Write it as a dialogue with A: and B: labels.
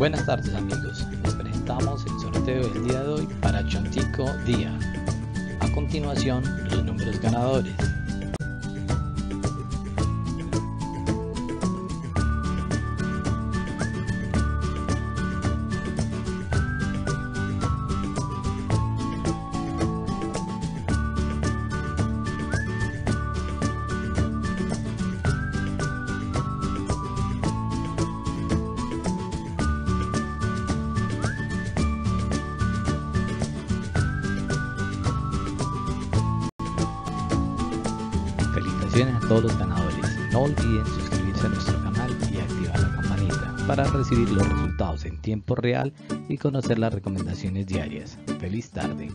A: Buenas tardes amigos, les presentamos el sorteo del día de hoy para Chontico Día. A continuación, los números ganadores. Felicitaciones a todos los ganadores. No olviden suscribirse a nuestro canal y activar la campanita para recibir los resultados en tiempo real y conocer las recomendaciones diarias. Feliz tarde.